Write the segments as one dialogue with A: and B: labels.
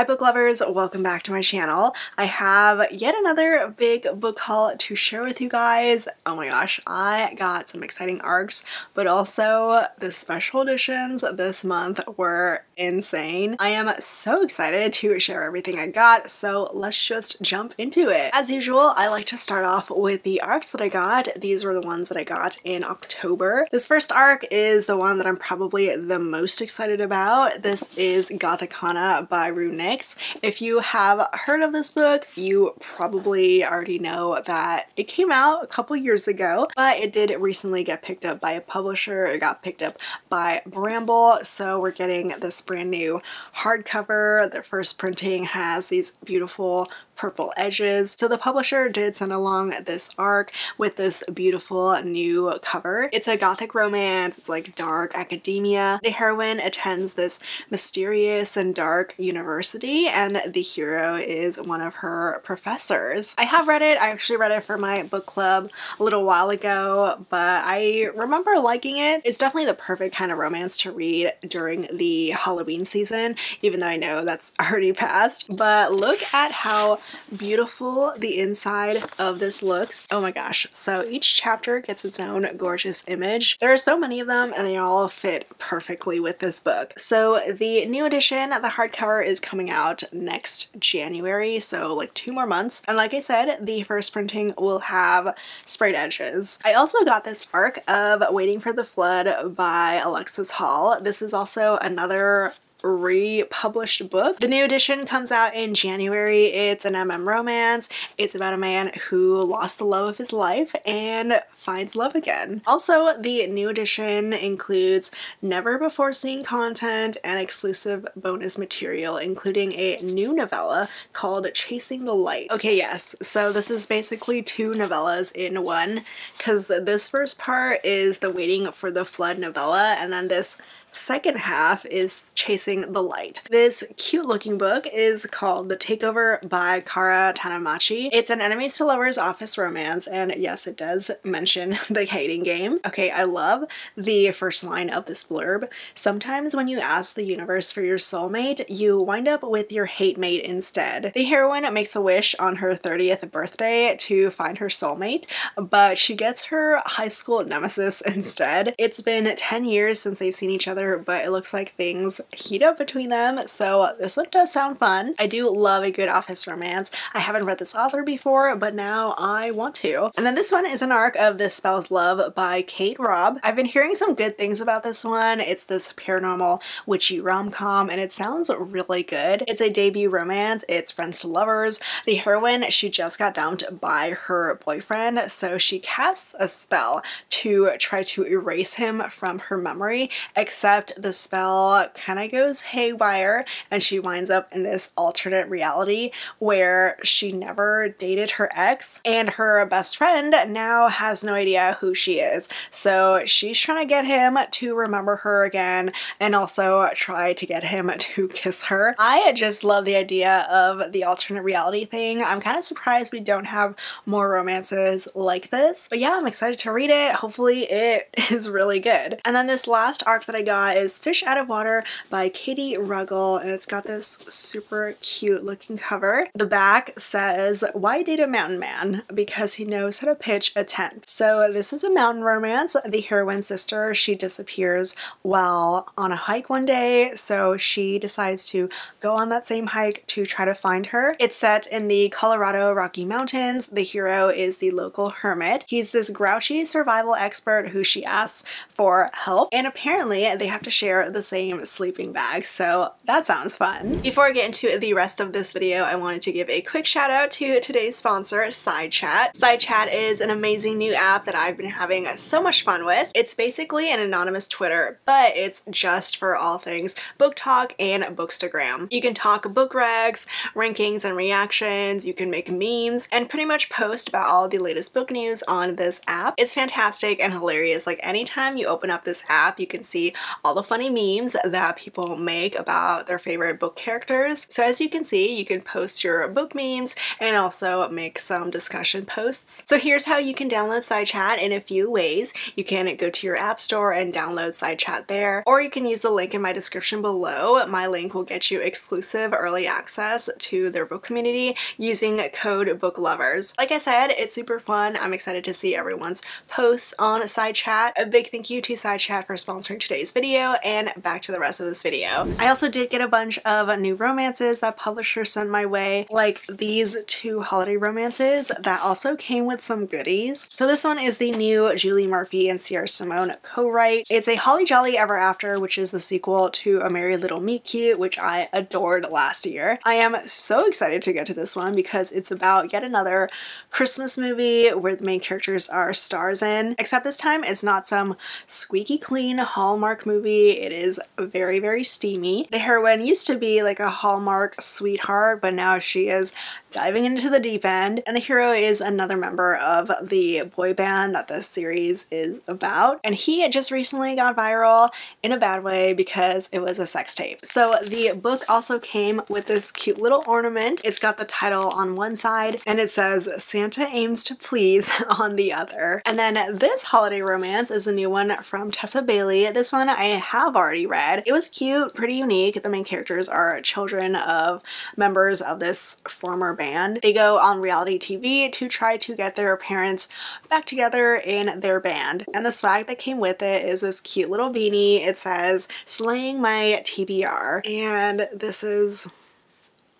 A: Hi book lovers, welcome back to my channel. I have yet another big book haul to share with you guys. Oh my gosh, I got some exciting arcs, but also the special editions this month were insane. I am so excited to share everything I got, so let's just jump into it. As usual, I like to start off with the arcs that I got. These were the ones that I got in October. This first arc is the one that I'm probably the most excited about. This is Gothicana by Rue Nyx. If you have heard of this book, you probably already know that it came out a couple years ago, but it did recently get picked up by a publisher. It got picked up by Bramble, so we're getting this brand new hardcover. The first printing has these beautiful purple edges. So the publisher did send along this arc with this beautiful new cover. It's a gothic romance, it's like dark academia. The heroine attends this mysterious and dark university and the hero is one of her professors. I have read it, I actually read it for my book club a little while ago, but I remember liking it. It's definitely the perfect kind of romance to read during the Halloween season, even though I know that's already passed. But look at how beautiful the inside of this looks. Oh my gosh. So each chapter gets its own gorgeous image. There are so many of them and they all fit perfectly with this book. So the new edition, the hardcover is coming out next January, so like two more months. And like I said, the first printing will have sprayed edges. I also got this arc of Waiting for the Flood by Alexis Hall. This is also another republished book. The new edition comes out in January. It's an MM romance. It's about a man who lost the love of his life and finds love again. Also, the new edition includes never before seen content and exclusive bonus material, including a new novella called Chasing the Light. Okay, yes, so this is basically two novellas in one, because this first part is the Waiting for the Flood novella, and then this second half is Chasing the Light. This cute looking book is called The Takeover by Kara Tanamachi. It's an enemies to lovers office romance and yes it does mention the hating game. Okay I love the first line of this blurb. Sometimes when you ask the universe for your soulmate you wind up with your hate mate instead. The heroine makes a wish on her 30th birthday to find her soulmate but she gets her high school nemesis instead. It's been 10 years since they've seen each other together, but it looks like things heat up between them, so this one does sound fun. I do love a good office romance. I haven't read this author before, but now I want to. And then this one is an arc of This Spells Love by Kate Robb. I've been hearing some good things about this one. It's this paranormal witchy rom-com and it sounds really good. It's a debut romance. It's friends to lovers. The heroine, she just got dumped by her boyfriend, so she casts a spell to try to erase him from her memory, except except the spell kind of goes haywire and she winds up in this alternate reality where she never dated her ex and her best friend now has no idea who she is. So she's trying to get him to remember her again and also try to get him to kiss her. I just love the idea of the alternate reality thing. I'm kind of surprised we don't have more romances like this. But yeah, I'm excited to read it. Hopefully it is really good. And then this last arc that I got is Fish Out of Water by Katie Ruggles and it's got this super cute looking cover. The back says, why date a mountain man? Because he knows how to pitch a tent. So this is a mountain romance. The heroine's sister, she disappears while on a hike one day, so she decides to go on that same hike to try to find her. It's set in the Colorado Rocky Mountains. The hero is the local hermit. He's this grouchy survival expert who she asks for help and apparently they have to share the same sleeping bag, so that sounds fun. Before I get into the rest of this video, I wanted to give a quick shout out to today's sponsor, SideChat. SideChat is an amazing new app that I've been having so much fun with. It's basically an anonymous Twitter, but it's just for all things book talk and bookstagram. You can talk book regs, rankings and reactions, you can make memes, and pretty much post about all the latest book news on this app. It's fantastic and hilarious. Like anytime you open up this app, you can see all the funny memes that people make about their favorite book characters. So as you can see, you can post your book memes and also make some discussion posts. So here's how you can download SideChat in a few ways. You can go to your app store and download SideChat there, or you can use the link in my description below. My link will get you exclusive early access to their book community using code BOOKLOVERS. Like I said, it's super fun. I'm excited to see everyone's posts on SideChat. A big thank you to SideChat for sponsoring today's video and back to the rest of this video. I also did get a bunch of new romances that publishers sent my way, like these two holiday romances that also came with some goodies. So this one is the new Julie Murphy and Sierra Simone co-write. It's a Holly Jolly Ever After, which is the sequel to A Merry Little Meet Cute, which I adored last year. I am so excited to get to this one because it's about yet another Christmas movie where the main characters are stars in, except this time it's not some squeaky clean Hallmark movie. It is very, very steamy. The heroine used to be like a Hallmark sweetheart, but now she is diving into the deep end. And the hero is another member of the boy band that this series is about. And he just recently got viral in a bad way because it was a sex tape. So the book also came with this cute little ornament. It's got the title on one side and it says Santa aims to please on the other. And then this holiday romance is a new one from Tessa Bailey. This one I have already read. It was cute, pretty unique. The main characters are children of members of this former band. They go on reality TV to try to get their parents back together in their band. And the swag that came with it is this cute little beanie. It says, slaying my TBR. And this is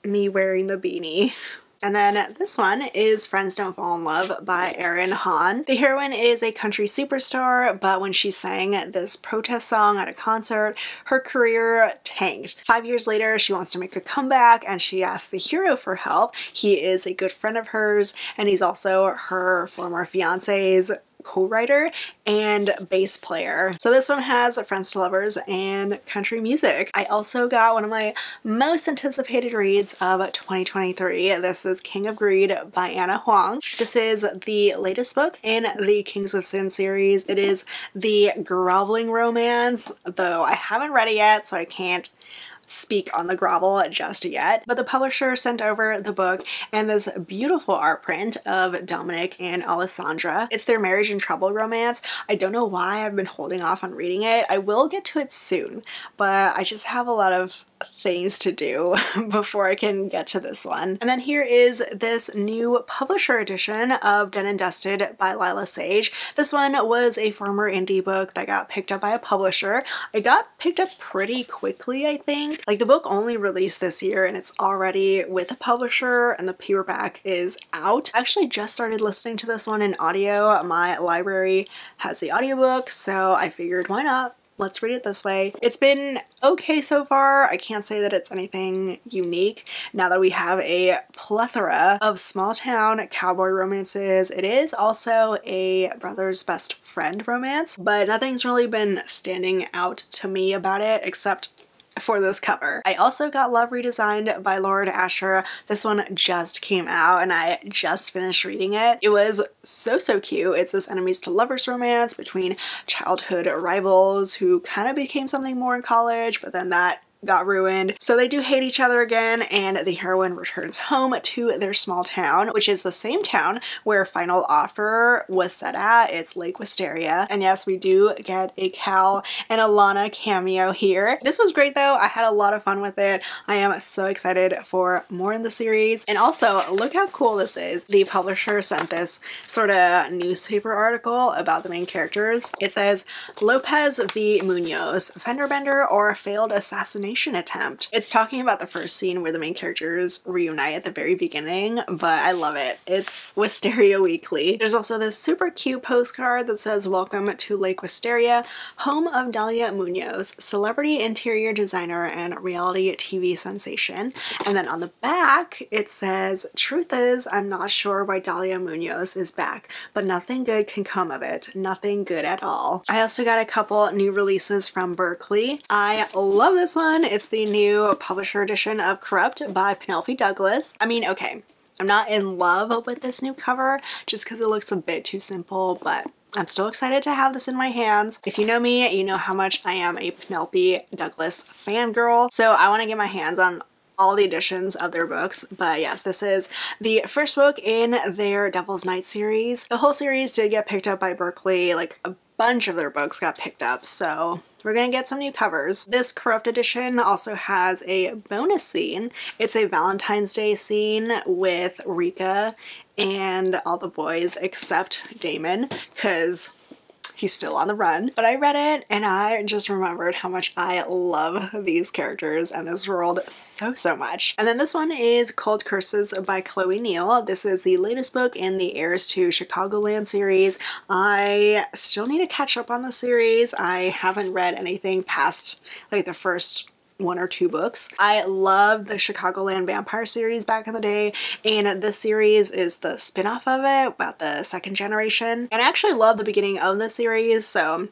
A: me wearing the beanie. And then this one is Friends Don't Fall in Love by Erin Hahn. The heroine is a country superstar, but when she sang this protest song at a concert, her career tanked. Five years later, she wants to make a comeback and she asks the hero for help. He is a good friend of hers and he's also her former fiance's co-writer and bass player. So this one has Friends to Lovers and country music. I also got one of my most anticipated reads of 2023. This is King of Greed by Ana Huang. This is the latest book in the Kings of Sin series. It is the groveling romance, though I haven't read it yet, so I can't speak on the grovel just yet, but the publisher sent over the book and this beautiful art print of Dominic and Alessandra. It's their marriage and trouble romance. I don't know why I've been holding off on reading it. I will get to it soon, but I just have a lot of things to do before I can get to this one. And then here is this new publisher edition of Done and Dusted by Lyla Sage. This one was a former indie book that got picked up by a publisher. It got picked up pretty quickly, I think. Like the book only released this year and it's already with a publisher and the paperback is out. I actually just started listening to this one in audio. My library has the audiobook, so I figured why not let's read it this way. It's been okay so far. I can't say that it's anything unique now that we have a plethora of small town cowboy romances. It is also a brother's best friend romance, but nothing's really been standing out to me about it except for this cover. I also got Love Redesigned by Lauren Asher. This one just came out and I just finished reading it. It was so, so cute. It's this enemies to lovers romance between childhood rivals who kind of became something more in college, but then that got ruined. So they do hate each other again and the heroine returns home to their small town, which is the same town where Final Offer was set at. It's Lake Wisteria. And yes, we do get a Cal and Alana cameo here. This was great though. I had a lot of fun with it. I am so excited for more in the series. And also, look how cool this is. The publisher sent this sort of newspaper article about the main characters. It says, Lopez v. Munoz, fender bender or failed assassination attempt. It's talking about the first scene where the main characters reunite at the very beginning, but I love it. It's Wisteria Weekly. There's also this super cute postcard that says, Welcome to Lake Wisteria, home of Dahlia Munoz, celebrity interior designer and reality TV sensation. And then on the back, it says, Truth is, I'm not sure why Dahlia Munoz is back, but nothing good can come of it. Nothing good at all. I also got a couple new releases from Berkley. I love this one It's the new publisher edition of Corrupt by Penelope Douglas. I mean, okay, I'm not in love with this new cover just because it looks a bit too simple, but I'm still excited to have this in my hands. If you know me, you know how much I am a Penelope Douglas fangirl. So I want to get my hands on all the editions of their books. But yes, this is the first book in their Devil's Night series. The whole series did get picked up by Berkley, like a bunch of their books got picked up, so we're gonna get some new covers. This Corrupt edition also has a bonus scene. It's a Valentine's Day scene with Rika and all the boys except Damon because he's still on the run. But I read it and I just remembered how much I love these characters and this world so, so much. And then this one is Cold Curses by Chloe Neill. This is the latest book in the Heirs to Chicagoland series. I still need to catch up on the series. I haven't read anything past like the first one or two books. I love the Chicagoland Vampire series back in the day and this series is the spin-off of it about the second generation and I actually love the beginning of the series so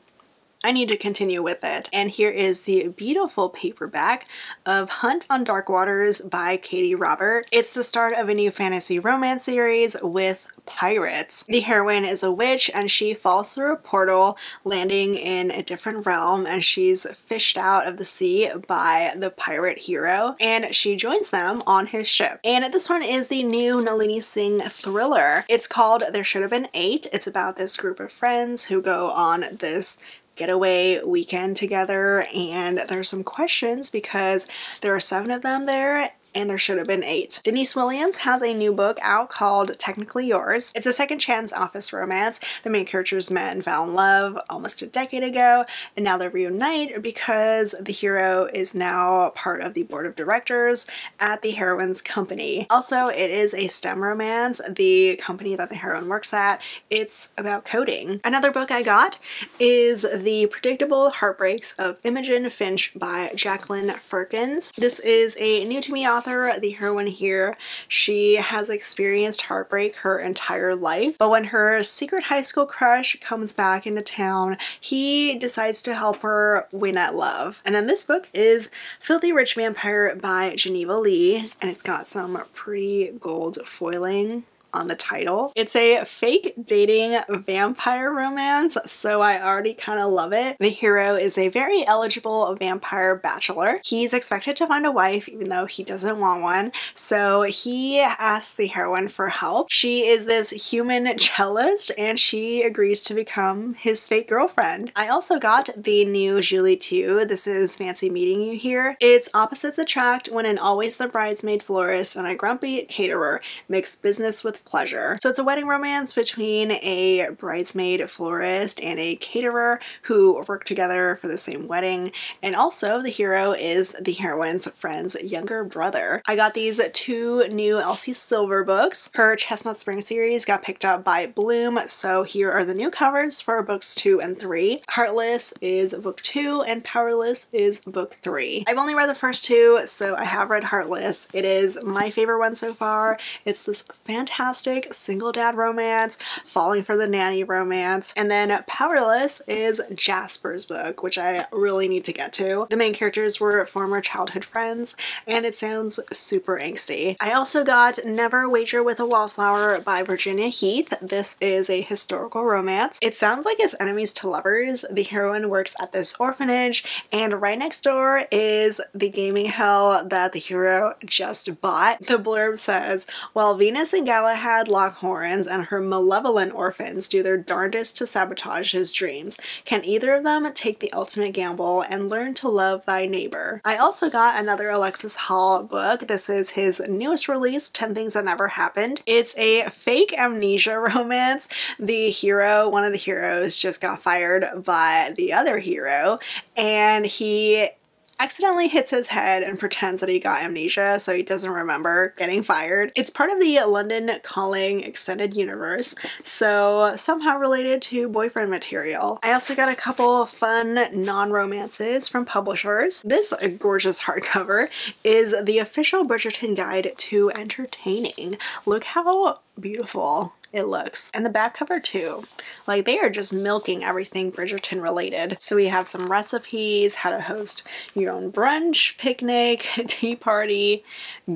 A: I need to continue with it. And here is the beautiful paperback of Hunt on Dark Waters by Katee Robert. It's the start of a new fantasy romance series with pirates. The heroine is a witch and she falls through a portal landing in a different realm and she's fished out of the sea by the pirate hero and she joins them on his ship. And this one is the new Nalini Singh thriller. It's called There Should Have Been Eight. It's about this group of friends who go on this getaway weekend together and there's some questions because there are seven of them there and there should have been eight. Denise Williams has a new book out called Technically Yours. It's a second chance office romance. The main characters met and fell in love almost a decade ago, and now they reunite because the hero is now part of the board of directors at the heroine's company. Also, it is a STEM romance. The company that the heroine works at, it's about coding. Another book I got is The Predictable Heartbreaks of Imogen Finch by Jacqueline Firkins. This is a new to me author author, the heroine here, she has experienced heartbreak her entire life, but when her secret high school crush comes back into town, he decides to help her win at love. And then this book is Filthy Rich Vampire by Geneva Lee, and it's got some pretty gold foiling on the title. It's a fake dating vampire romance, so I already kind of love it. The hero is a very eligible vampire bachelor. He's expected to find a wife even though he doesn't want one, so he asks the heroine for help. She is this human cellist and she agrees to become his fake girlfriend. I also got the new Julie Tieu. This is Fancy Meeting You Here. It's opposites attract when an always the bridesmaid florist and a grumpy caterer mix business with pleasure. So it's a wedding romance between a bridesmaid florist and a caterer who work together for the same wedding. And also the hero is the heroine's friend's younger brother. I got these two new Elsie Silver books. Her Chestnut Spring series got picked up by Bloom. So here are the new covers for books two and three. Heartless is book two and Powerless is book three. I've only read the first two, so I have read Heartless. It is my favorite one so far. It's this fantastic fantastic single dad romance, falling for the nanny romance, and then Powerless is Jasper's book, which I really need to get to. The main characters were former childhood friends, and it sounds super angsty. I also got Never Wager with a Wallflower by Virginia Heath. This is a historical romance. It sounds like it's enemies to lovers. The heroine works at this orphanage, and right next door is the gaming hell that the hero just bought. The blurb says, while Venus and Galahad had horns and her malevolent orphans do their darndest to sabotage his dreams. Can either of them take the ultimate gamble and learn to love thy neighbor? I also got another Alexis Hall book. This is his newest release, 10 Things That Never Happened. It's a fake amnesia romance. The hero, one of the heroes, just got fired by the other hero and he accidentally hits his head and pretends that he got amnesia so he doesn't remember getting fired. It's part of the London Calling extended universe, so somehow related to boyfriend material. I also got a couple fun non-romances from publishers. This gorgeous hardcover is the official Bridgerton guide to entertaining. Look how beautiful it looks. And the back cover too. Like they are just milking everything Bridgerton related. So we have some recipes, how to host your own brunch, picnic, tea party,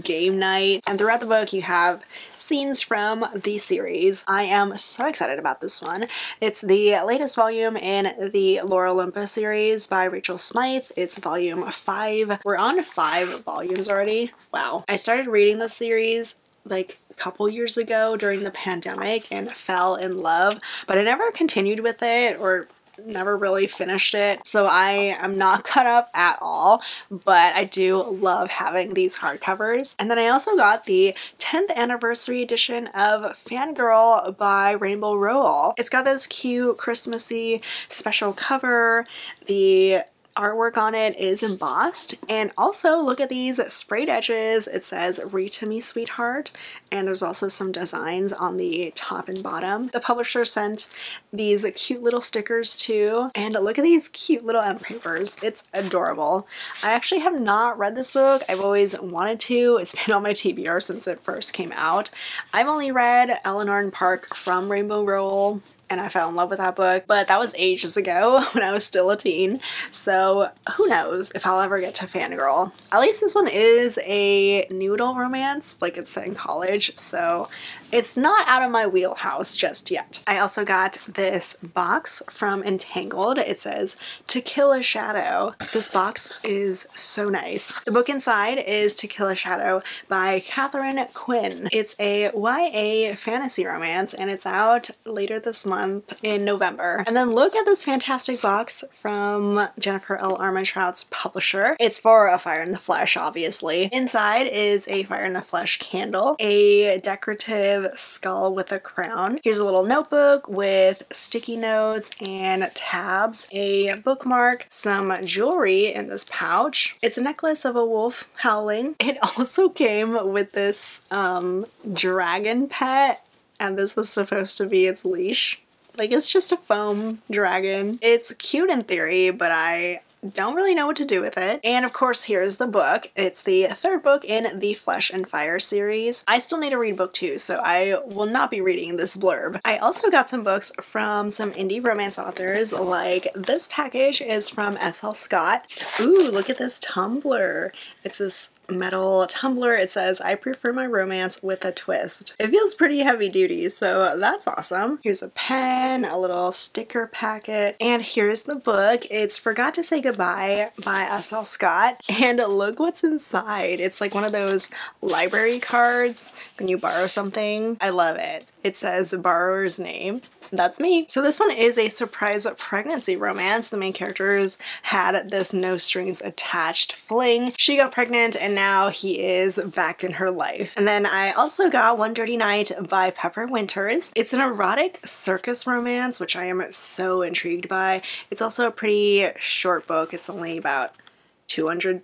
A: game night. And throughout the book you have scenes from the series. I am so excited about this one. It's the latest volume in the Lore Olympus series by Rachel Smythe. It's volume five. We're on five volumes already. Wow. I started reading the series like a couple years ago during the pandemic and fell in love, but I never continued with it or never really finished it. So I am not cut up at all but I do love having these hardcovers. And then I also got the 10th anniversary edition of Fangirl by Rainbow Rowell. It's got this cute Christmassy special cover. The artwork on it is embossed. And also look at these sprayed edges. It says read to me sweetheart. And there's also some designs on the top and bottom. The publisher sent these cute little stickers too. And look at these cute little end papers. It's adorable. I actually have not read this book. I've always wanted to. It's been on my TBR since it first came out. I've only read Eleanor and Park from Rainbow Rowell and I fell in love with that book, but that was ages ago when I was still a teen. So who knows if I'll ever get to Fangirl. At least this one is a noodle romance, like it's set in college, so it's not out of my wheelhouse just yet. I also got this box from Entangled. It says To Kill a Shadow. This box is so nice. The book inside is To Kill a Shadow by Katharine Quinn. It's a YA fantasy romance and it's out later this month in November. And then look at this fantastic box from Jennifer L. Armentrout's publisher. It's for A Fire in the Flesh, obviously. Inside is a Fire in the Flesh candle, a decorative skull with a crown. Here's a little notebook with sticky notes and tabs, a bookmark, some jewelry in this pouch. It's a necklace of a wolf howling. It also came with this um, dragon pet and this was supposed to be its leash. Like it's just a foam dragon. It's cute in theory, but I don't really know what to do with it. And of course, here's the book. It's the third book in the Flesh and Fire series. I still need to read book two, so I will not be reading this blurb. I also got some books from some indie romance authors, like this package is from S.L. Scott. Ooh, look at this tumbler. It's this metal tumbler. It says, I prefer my romance with a twist. It feels pretty heavy duty, so that's awesome. Here's a pen, a little sticker packet, and here's the book. It's Forgot to Say Goodbye by S.L. Scott, and look what's inside. It's like one of those library cards when you borrow something. I love it. It says borrower's name. That's me. So this one is a surprise pregnancy romance. The main characters had this no strings attached fling. She got pregnant and now he is back in her life. And then I also got One Dirty Night by Pepper Winters. It's an erotic circus romance, which I am so intrigued by. It's also a pretty short book. It's only about 200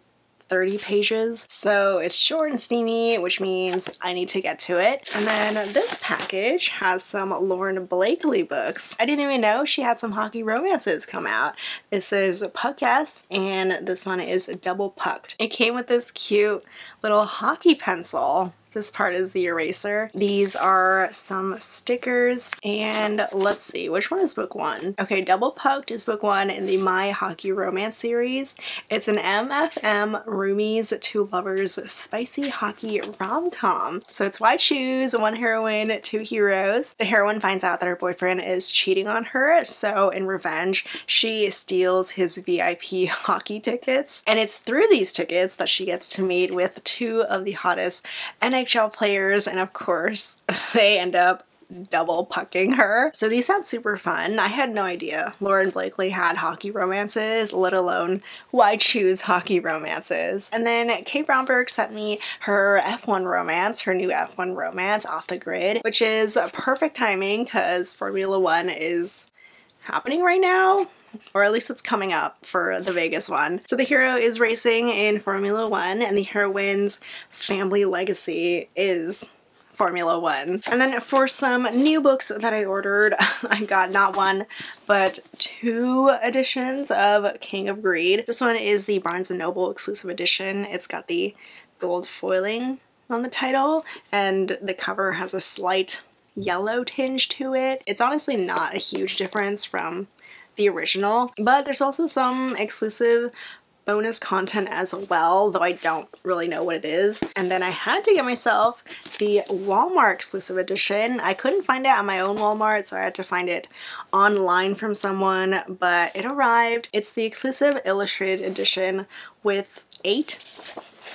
A: 30 pages. So it's short and steamy, which means I need to get to it. And then this package has some Lauren Blakely books. I didn't even know she had some hockey romances come out. This is Puck Yes, and this one is Double Pucked. It came with this cute little hockey pencil this part is the eraser. These are some stickers and let's see, which one is book one? Okay, Double Pucked is book one in the My Hockey Romance series. It's an MFM Roomies Two Lovers Spicy Hockey Rom-Com. So it's why choose one heroine, two heroes. The heroine finds out that her boyfriend is cheating on her, so in revenge, she steals his VIP hockey tickets. And it's through these tickets that she gets to meet with two of the hottest NHL players and of course they end up double pucking her. So these sound super fun. I had no idea Lauren Blakely had hockey romances, let alone why choose hockey romances. And then Kate Brownberg sent me her F1 romance, her new F1 romance, Off the Grid, which is perfect timing because Formula One is happening right now or at least it's coming up for the Vegas one. So the hero is racing in Formula One and the heroine's family legacy is Formula One. And then for some new books that I ordered, I got not one, but two editions of King of Greed. This one is the Barnes & Noble exclusive edition. It's got the gold foiling on the title and the cover has a slight yellow tinge to it. It's honestly not a huge difference from the original, but there's also some exclusive bonus content as well, though I don't really know what it is. And then I had to get myself the Walmart exclusive edition. I couldn't find it at my own Walmart, so I had to find it online from someone, but it arrived. It's the exclusive illustrated edition with eight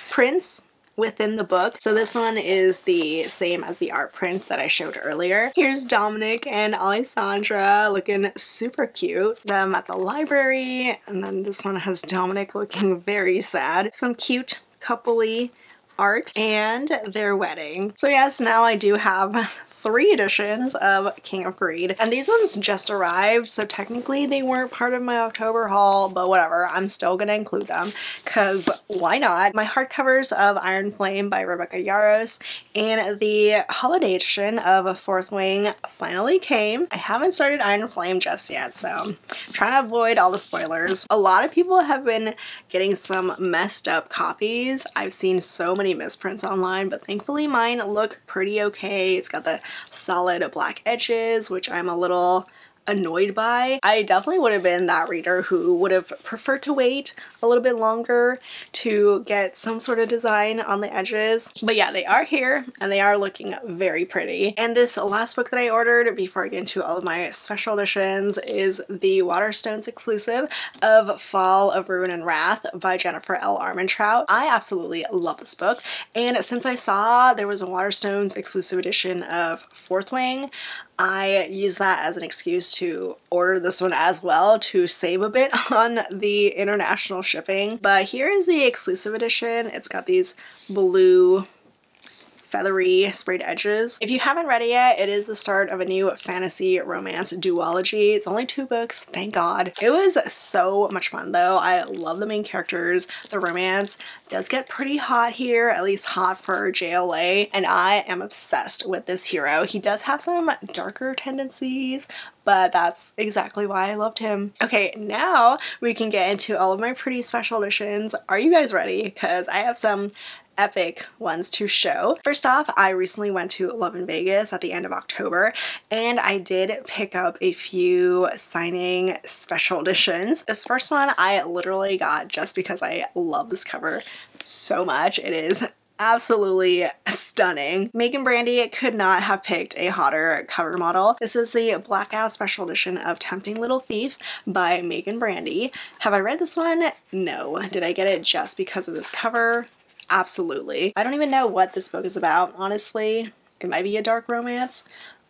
A: prints within the book. So this one is the same as the art print that I showed earlier. Here's Dominic and Alessandra looking super cute. Them at the library and then this one has Dominic looking very sad. Some cute coupley art and their wedding. So yes, now I do have three editions of King of Greed. And these ones just arrived, so technically they weren't part of my October haul, but whatever, I'm still gonna include them because why not? My hardcovers of Iron Flame by Rebecca Yarros and the holiday edition of Fourth Wing finally came. I haven't started Iron Flame just yet, so I'm trying to avoid all the spoilers. A lot of people have been getting some messed up copies. I've seen so many misprints online, but thankfully mine look pretty okay. It's got the solid black edges, which I'm a little annoyed by. I definitely would have been that reader who would have preferred to wait a little bit longer to get some sort of design on the edges. But yeah, they are here and they are looking very pretty. And this last book that I ordered before I get into all of my special editions is the Waterstones exclusive of Fall of Ruin and Wrath by Jennifer L. Armentrout. I absolutely love this book. And since I saw there was a Waterstones exclusive edition of Fourth Wing, I use that as an excuse to order this one as well to save a bit on the international shipping. But here is the exclusive edition. It's got these blue feathery sprayed edges. If you haven't read it yet, it is the start of a new fantasy romance duology. It's only two books, thank God. It was so much fun though. I love the main characters. The romance does get pretty hot here, at least hot for JLA, and I am obsessed with this hero. He does have some darker tendencies, but that's exactly why I loved him. Okay, now we can get into all of my pretty special editions. Are you guys ready? Because I have some epic ones to show. First off, I recently went to Love in Vegas at the end of October and I did pick up a few signing special editions. This first one I literally got just because I love this cover so much. It is absolutely stunning. Megan Brandy could not have picked a hotter cover model. This is the Blackout Special Edition of Tempting Little Thief by Megan Brandy. Have I read this one? No. Did I get it just because of this cover? Absolutely. I don't even know what this book is about, honestly. It might be a dark romance,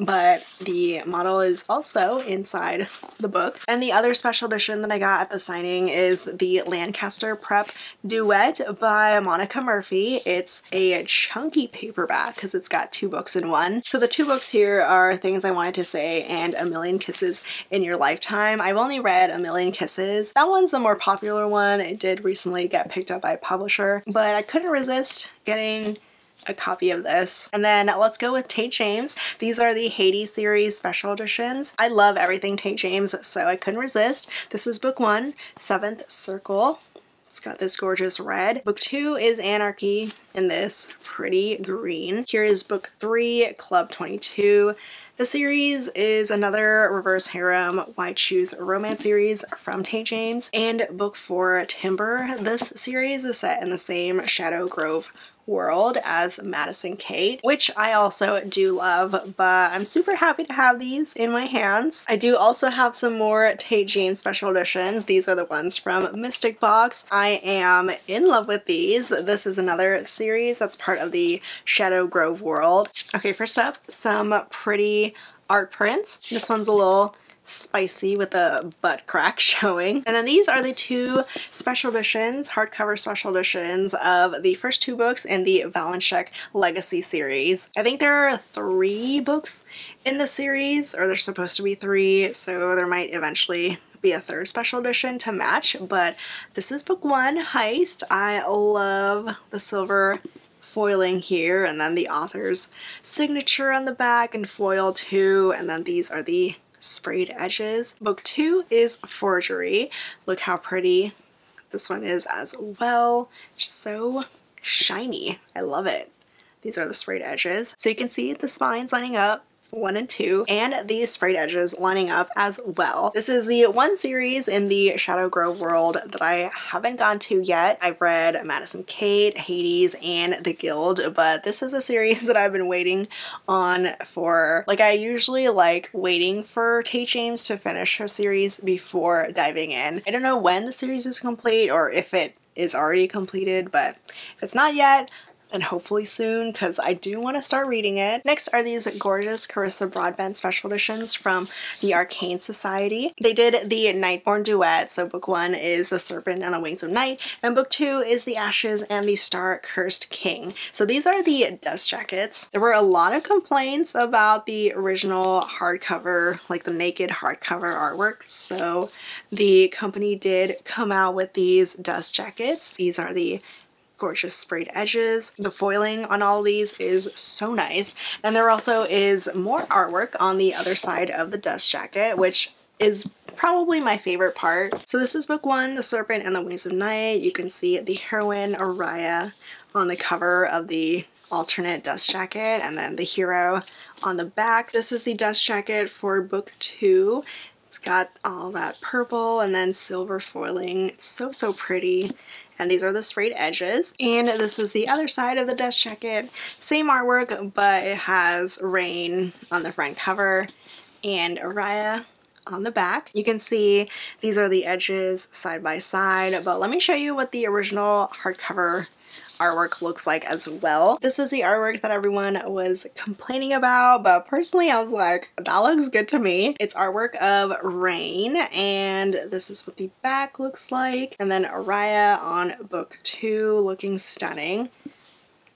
A: but the model is also inside the book. And the other special edition that I got at the signing is the Lancaster Prep Duet by Monica Murphy. It's a chunky paperback because it's got two books in one. So the two books here are Things I Wanted to Say and A Million Kisses in Your Lifetime. I've only read A Million Kisses. That one's the more popular one. It did recently get picked up by a publisher, but I couldn't resist getting a copy of this. And then let's go with Tate James. These are the Hades series special editions. I love everything Tate James, so I couldn't resist. This is book one, Seventh Circle. It's got this gorgeous red. Book two is Anarchy in this pretty green. Here is book three, Club 22. The series is another reverse harem Why Choose Romance series from Tate James. And book four, Timber. This series is set in the same Shadow Grove world as Madison Kate, which I also do love, but I'm super happy to have these in my hands. I do also have some more Tate James special editions. These are the ones from Mystic Box. I am in love with these. This is another series that's part of the Shadow Grove world. Okay, first up, some pretty art prints. This one's a little spicy with a butt crack showing. And then these are the two special editions, hardcover special editions of the first two books in the Valenshek Legacy series. I think there are three books in the series, or there's supposed to be three, so there might eventually be a third special edition to match, but this is book one, Heist. I love the silver foiling here and then the author's signature on the back and foil too and then these are the sprayed edges. Book two is Forgery. Look how pretty this one is as well. Just so shiny. I love it. These are the sprayed edges. So you can see the spines lining up 1 and 2 and these sprayed edges lining up as well. This is the one series in the Shadow Grove world that I haven't gone to yet. I've read Madison Kate, Hades, and The Guild, but this is a series that I've been waiting on for, like I usually like waiting for Tate James to finish her series before diving in. I don't know when the series is complete or if it is already completed, but if it's not yet, and hopefully soon because I do want to start reading it. Next are these gorgeous Carissa Broadbent special editions from the Arcane Society. They did the Nightborn duet, so book one is The Serpent and the Wings of Night, and book two is The Ashes and the Star Cursed King. So these are the dust jackets. There were a lot of complaints about the original hardcover, like the naked hardcover artwork, so the company did come out with these dust jackets. These are the gorgeous sprayed edges. The foiling on all these is so nice. And there also is more artwork on the other side of the dust jacket, which is probably my favorite part. So this is book one, The Serpent and the Wings of Night. You can see the heroine Oraya on the cover of the alternate dust jacket and then the hero on the back. This is the dust jacket for book two. It's got all that purple and then silver foiling. It's so, so pretty and these are the sprayed edges. And this is the other side of the dust jacket. Same artwork, but it has Raihn on the front cover and Oraya on the back. You can see these are the edges side by side, but let me show you what the original hardcover artwork looks like as well. This is the artwork that everyone was complaining about, but personally I was like, that looks good to me. It's artwork of Raihn, and this is what the back looks like. And then Oraya on book two looking stunning.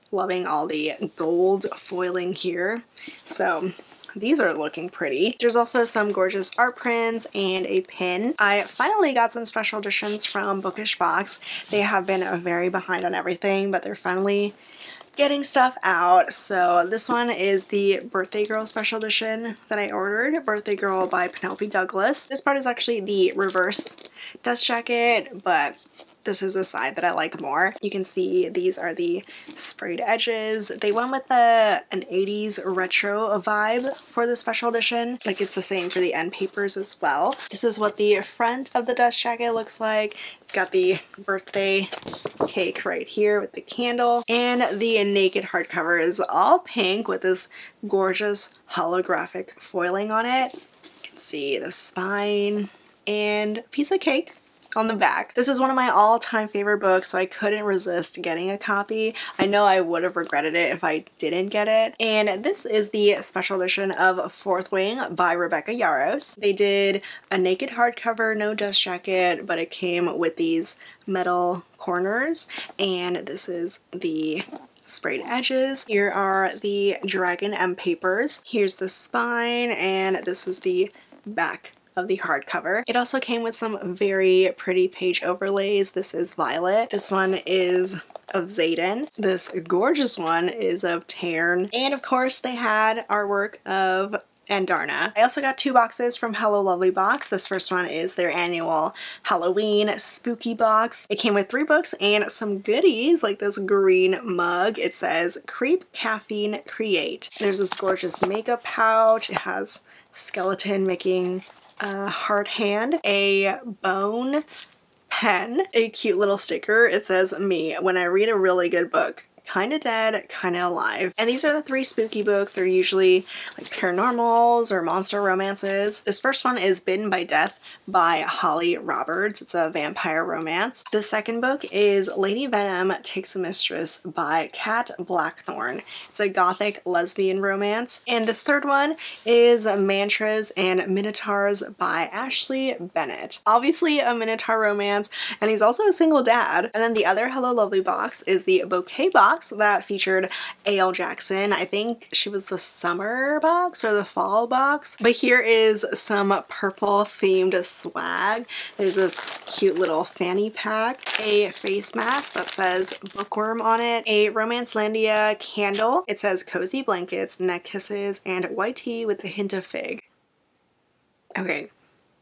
A: Loving all the gold foiling here. So these are looking pretty. There's also some gorgeous art prints and a pin. I finally got some special editions from Bookish Box. They have been very behind on everything, but they're finally getting stuff out. So this one is the Birthday Girl special edition that I ordered. Birthday Girl by Penelope Douglas. This part is actually the reverse dust jacket, but this is a side that I like more. You can see these are the sprayed edges. They went with the an 80s retro vibe for the special edition. Like it's the same for the end papers as well. This is what the front of the dust jacket looks like. It's got the birthday cake right here with the candle and the naked hardcover is all pink with this gorgeous holographic foiling on it. You can see the spine and piece of cake on the back. This is one of my all-time favorite books, so I couldn't resist getting a copy. I know I would have regretted it if I didn't get it. And this is the special edition of Fourth Wing by Rebecca Yarros. They did a naked hardcover, no dust jacket, but it came with these metal corners. And this is the sprayed edges. Here are the Dragon M papers. Here's the spine, and this is the back of the hardcover. It also came with some very pretty page overlays. This is Violet. This one is of Xaden. This gorgeous one is of Tairn. And of course they had artwork of Andarna. I also got two boxes from Hello Lovely Box. This first one is their annual Halloween spooky box. It came with three books and some goodies like this green mug. It says Creep Caffeine Create. There's this gorgeous makeup pouch. It has skeleton making a heart hand, a bone pen, a cute little sticker. It says me when I read a really good book kind of dead, kind of alive. And these are the three spooky books. They're usually like paranormals or monster romances. This first one is Bitten by Death by Holly Roberts. It's a vampire romance. The second book is Lady Venom Takes a Mistress by Kat Blackthorn. It's a gothic lesbian romance. And this third one is Mantras and Minotaurs by Ashley Bennett. Obviously a Minotaur romance, and he's also a single dad. And then the other Hello Lovely box is the Bouquet box box that featured A.L. Jackson. I think she was the summer box or the fall box. But here is some purple themed swag. There's this cute little fanny pack, a face mask that says bookworm on it, a Romancelandia candle. It says cozy blankets, neck kisses, and white tea with a hint of fig. Okay,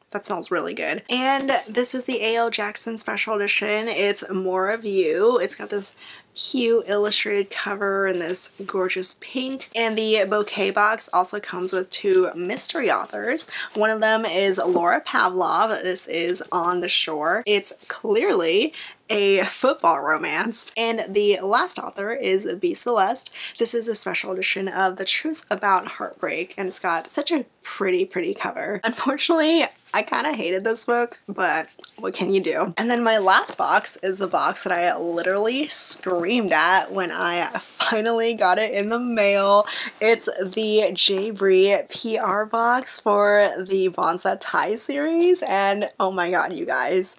A: That smells really good. And this is the A.L. Jackson Special Edition. It's More of You. It's got this cute illustrated cover in this gorgeous pink. And the bouquet box also comes with two mystery authors. One of them is Laura Pavlov. This is On the Shore. It's clearly a football romance. And the last author is B. Celeste. This is a special edition of The Truth About Heartbreak, and it's got such a pretty, pretty cover. Unfortunately, I kind of hated this book, but what can you do? And then my last box is the box that I literally screamed at when I finally got it in the mail. It's the J. Bree PR box for the Bonds That Tie series, and oh my god, you guys,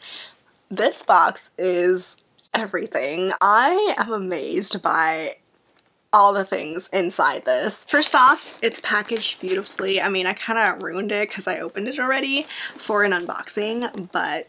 A: this box is everything. I am amazed by all the things inside this. First off, it's packaged beautifully. I mean, I kind of ruined it because I opened it already for an unboxing, but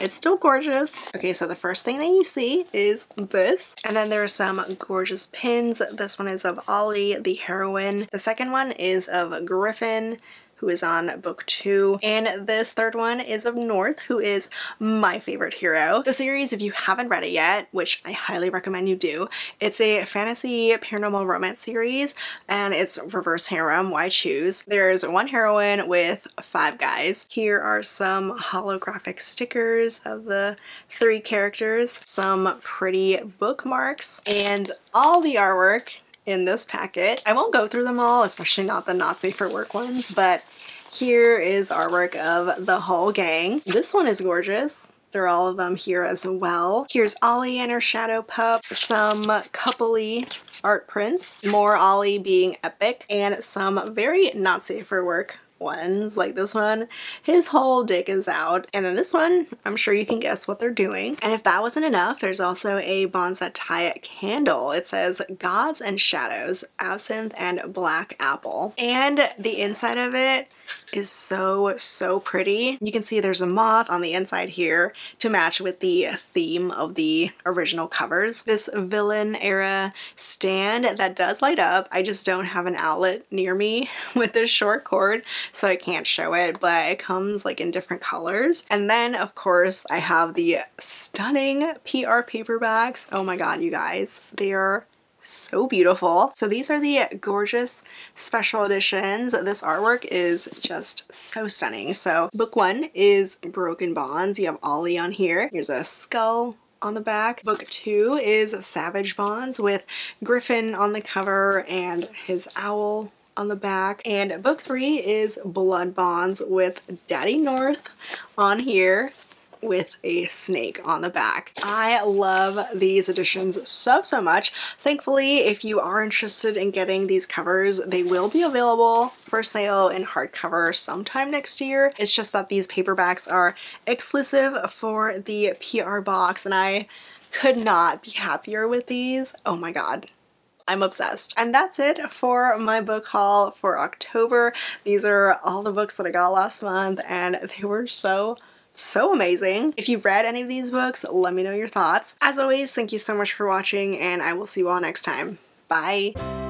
A: it's still gorgeous. Okay, so the first thing that you see is this. And then there are some gorgeous pins. This one is of Ollie, the heroine. The second one is of Griffin who is on book two. And this third one is of North, who is my favorite hero. The series, if you haven't read it yet, which I highly recommend you do, it's a fantasy paranormal romance series and it's reverse harem, why choose? There's one heroine with five guys. Here are some holographic stickers of the three characters, some pretty bookmarks, and all the artwork in this packet. I won't go through them all, especially not the safe for work ones, but here is artwork of the whole gang. This one is gorgeous. Are all of them here as well. Here's Ollie and her shadow pup, some coupley art prints, more Ollie being epic, and some very not safe for work ones like this one his whole dick is out. And then this one I'm sure you can guess what they're doing. And if that wasn't enough there's also a bonsai candle. It says gods and shadows absinthe and black apple. And the inside of it is so, so pretty. You can see there's a moth on the inside here to match with the theme of the original covers. This villain era stand that does light up. I just don't have an outlet near me with this short cord, so I can't show it, but it comes like in different colors. And then of course I have the stunning PR paperbacks. Oh my god, you guys, they are so beautiful. So these are the gorgeous special editions. This artwork is just so stunning. So book one is Broken Bonds. You have Ollie on here. Here's a skull on the back. Book two is Savage Bonds with Gryphon on the cover and his owl on the back. And book three is Blood Bonds with Daddy North on here with a snake on the back. I love these editions so, so much. Thankfully, if you are interested in getting these covers, they will be available for sale in hardcover sometime next year. It's just that these paperbacks are exclusive for the PR box and I could not be happier with these. Oh my god. I'm obsessed. And that's it for my book haul for October. These are all the books that I got last month and they were so so amazing. If you've read any of these books, let me know your thoughts. As always, thank you so much for watching and I will see you all next time. Bye!